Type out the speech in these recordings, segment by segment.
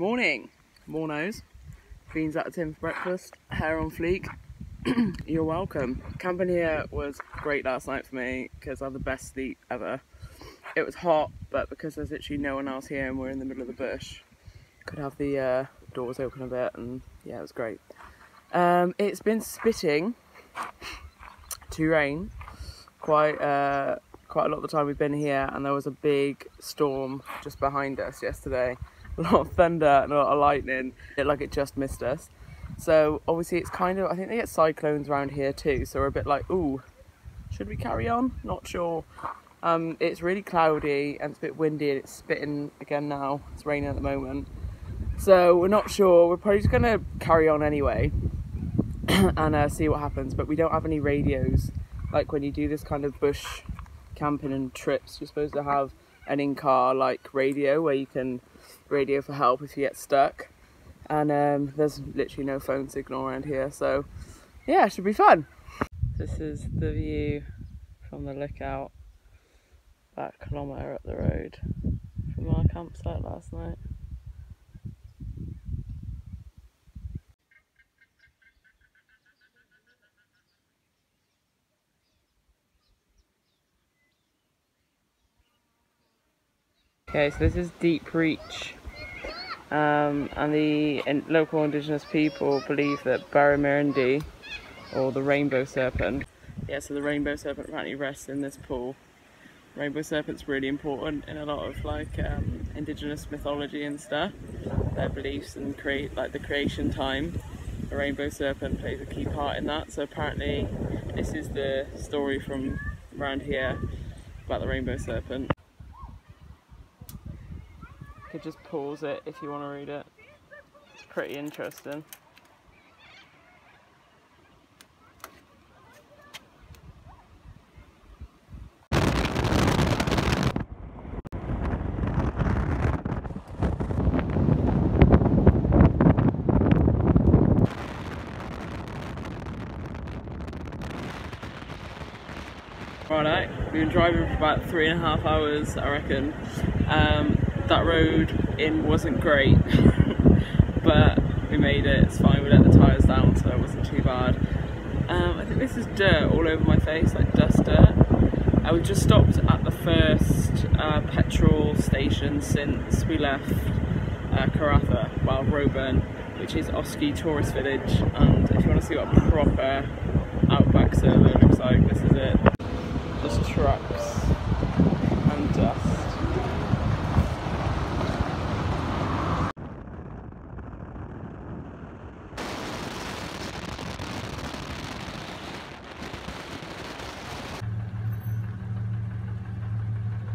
Morning, Mornos. Beans out of tin for breakfast, hair on fleek. You're welcome. Camping here was great last night for me because I had the best sleep ever. It was hot, but because there's literally no one else here and we're in the middle of the bush, could have the uh, doors open a bit and yeah, it was great. Um, it's been spitting to rain quite uh, quite a lot of the time we've been here and there was a big storm just behind us yesterday a lot of thunder and a lot of lightning. It like it just missed us. So obviously it's kind of i think they get cyclones around here too so we're a bit like ooh should we carry on? Not sure. Um, it's really cloudy and it's a bit windy and it's spitting again now. It's raining at the moment. So we're not sure. We're probably just gonna carry on anyway and uh, see what happens but we don't have any radios. Like when you do this kind of bush camping and trips you're supposed to have an in-car like radio where you can radio for help if you get stuck. And um, there's literally no phone signal around here so yeah it should be fun. This is the view from the lookout about a kilometre up the road from our campsite last night. Okay, so this is Deep Reach, um, and the local indigenous people believe that Barramundi, or the rainbow serpent, yeah, so the rainbow serpent apparently rests in this pool. Rainbow serpent's really important in a lot of like um, indigenous mythology and stuff. Their beliefs and create like the creation time. The rainbow serpent plays a key part in that. So apparently, this is the story from around here about the rainbow serpent could just pause it if you want to read it. It's pretty interesting. Righto, we've been driving for about three and a half hours, I reckon. Um, that road in wasn't great, but we made it, it's fine, we let the tyres down so it wasn't too bad. Um, I think this is dirt all over my face, like dust dirt. Uh, we just stopped at the first uh, petrol station since we left uh, Karratha, well Roebourne, which is Auski Tourist Village, and if you want to see what a proper outback servo looks like, this is it. Just trucks and dust.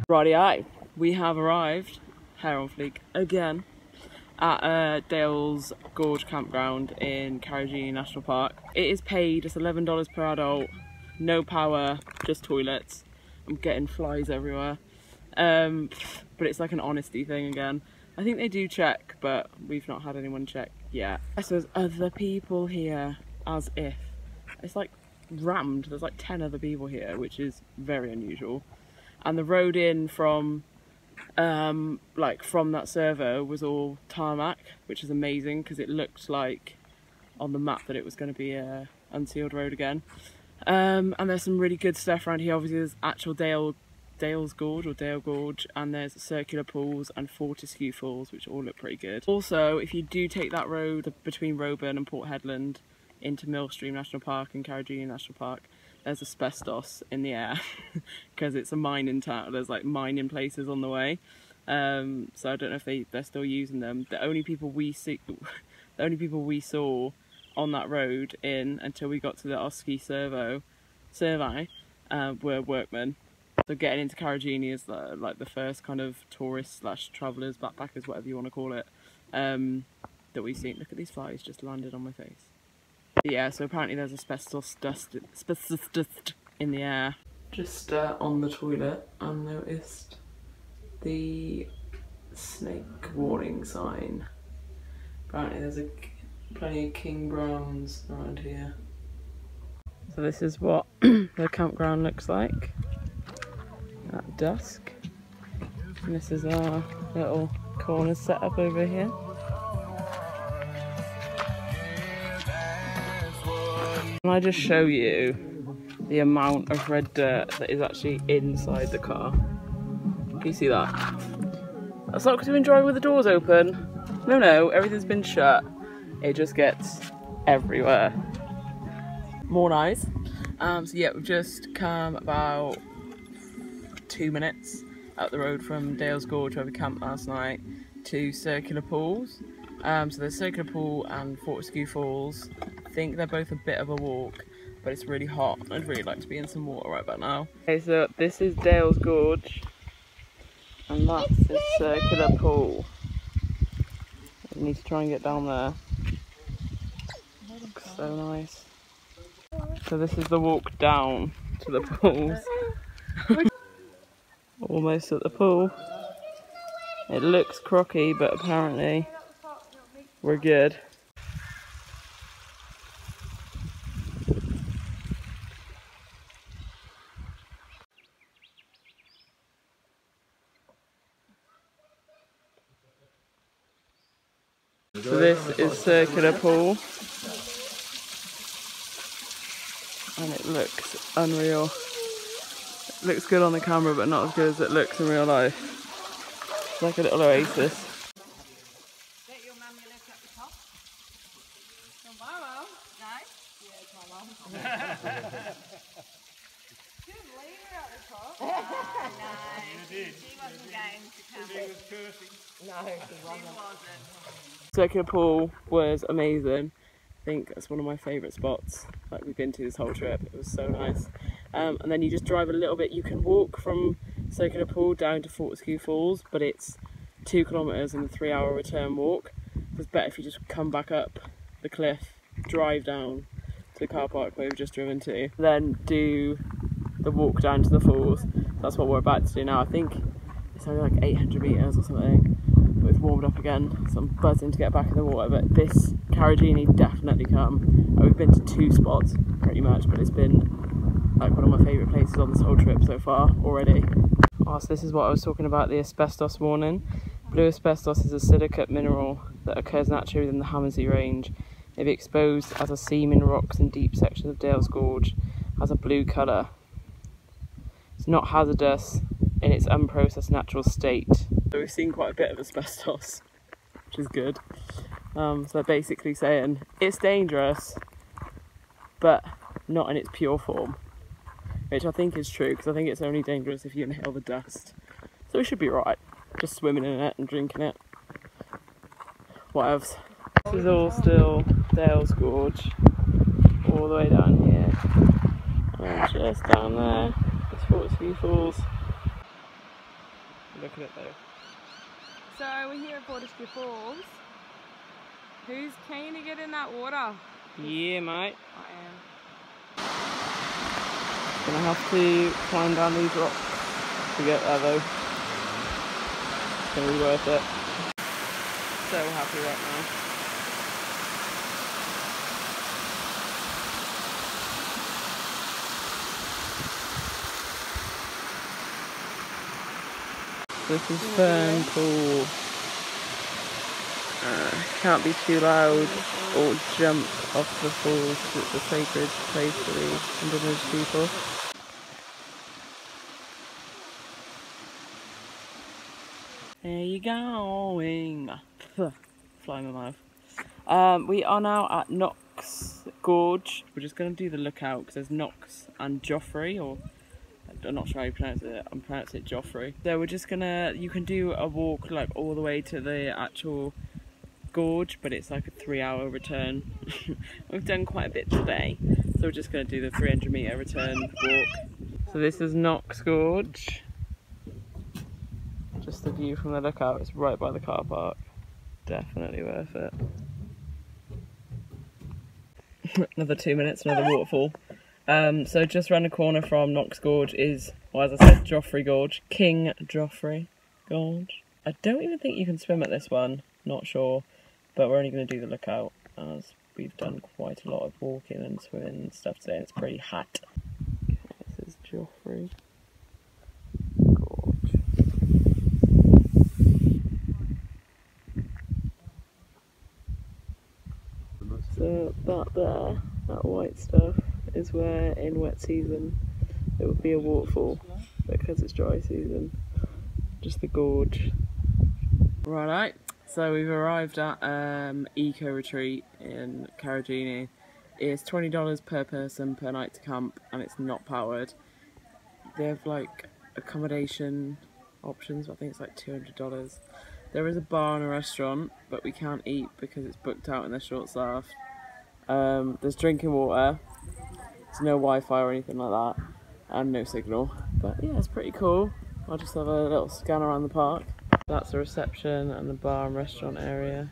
Righty I. we have arrived, hair on fleek, again, at uh, Dale's Gorge Campground in Karijini National Park. It is paid, it's $11 per adult, no power, just toilets. I'm getting flies everywhere. Um, but it's like an honesty thing again. I think they do check, but we've not had anyone check yet. So there's other people here, as if. It's like rammed, there's like 10 other people here, which is very unusual and the road in from um, like from that servo was all tarmac, which is amazing because it looked like on the map that it was going to be a unsealed road again. Um, and there's some really good stuff around here. Obviously, there's actual Dale Dale's Gorge or Dale Gorge, and there's circular pools and Fortescue Falls, which all look pretty good. Also, if you do take that road between Roebourne and Port Hedland into Millstream National Park and Karijini National Park, there's asbestos in the air because it's a mining town. There's like mining places on the way. Um, so I don't know if they, they're still using them. The only people we see, the only people we saw on that road in until we got to the Auski Servo survey uh, were workmen. So getting into Karijini is the, like the first kind of tourist slash travellers, backpackers, whatever you want to call it, um, that we've seen. Look at these flies just landed on my face. Yeah, so apparently there's asbestos dust, asbestos dust in the air. Just uh, on the toilet, I noticed the snake warning sign. Apparently there's a plenty of king browns around here. So this is what the campground looks like at dusk. And this is our little corner set up over here. Can I just show you the amount of red dirt that is actually inside the car? Can you see that? That's not because we've been enjoy with the doors open. No, no, everything's been shut. It just gets everywhere. More nice. Um, so yeah, we've just come about two minutes up the road from Dales Gorge where we camped last night to Circular Pools. Um, so there's Circular Pool and Fortescue Falls. I think they're both a bit of a walk, but it's really hot. I'd really like to be in some water right about now. Okay, so this is Dales Gorge, and that's the Circular Pool. I need to try and get down there. Looks so nice. So this is the walk down to the pools. Almost at the pool. It looks crocky, but apparently we're good. So this is circular pool and it looks unreal. It looks good on the camera but not as good as it looks in real life. It's like a little oasis. Circular pool was amazing. I think that's one of my favourite spots like we've been to this whole trip. It was so nice. Um, and then you just drive a little bit. You can walk from Circular Pool down to Fortescue Falls, but it's two kilometres and a three hour return walk. It's better if you just come back up the cliff, drive down to the car park where we've just driven to, then do the walk down to the falls. That's what we're about to do now. I think it's only like 800 metres or something. It's warmed up again, so I'm buzzing to get back in the water. But this Karijini definitely come. Uh, we've been to two spots pretty much, but it's been like one of my favourite places on this whole trip so far already. Oh, so this is what I was talking about the asbestos warning. Blue asbestos is a silicate mineral that occurs naturally within the Hamersley Range. Be exposed as a seam in rocks in deep sections of Dales Gorge, has a blue colour. It's not hazardous in its unprocessed natural state. So we've seen quite a bit of asbestos, which is good. Um, so basically saying it's dangerous, but not in its pure form, which I think is true because I think it's only dangerous if you inhale the dust. So we should be right, just swimming in it and drinking it. What else? This is all still Dales Gorge, all the way down here, and just down there, it's Fortescue Falls. Look at it though. So we're here at Fortescue Falls. Who's keen to get in that water? Yeah, mate. I am. Gonna have to climb down these rocks to get there though. It's gonna be worth it. So happy right now. This is Fern Pool. Uh, can't be too loud or jump off the falls it's a sacred place for the indigenous people. There you going. Fly in my mouth. Um, we are now at Knox Gorge. We're just going to do the lookout because there's Knox and Joffrey, or I'm not sure how you pronounce it. I'm pronouncing it Joffrey. So we're just gonna. You can do a walk like all the way to the actual gorge, but it's like a three-hour return. We've done quite a bit today, so we're just gonna do the 300 meter return walk. So this is Knox Gorge. Just the view from the lookout. It's right by the car park. Definitely worth it. another two minutes, another waterfall. Um, so just around the corner from Knox Gorge is, well, as I said, Joffrey Gorge, King Joffrey Gorge. I don't even think you can swim at this one, not sure, but we're only going to do the lookout as we've done quite a lot of walking and swimming and stuff today and it's pretty hot. Okay, this is Joffrey Gorge. So that there that white stuff is where in wet season it would be a waterfall, because it's dry season, just the gorge. Right, so we've arrived at um, Eco Retreat in Karijini. It's $20 per person per night to camp and it's not powered. They have like accommodation options, I think it's like $200. There is a bar and a restaurant, but we can't eat because it's booked out and they're short staffed. Um, there's drinking water, there's no Wi Fi or anything like that, and no signal. But yeah, it's pretty cool. I'll just have a little scan around the park. That's the reception and the bar and restaurant area.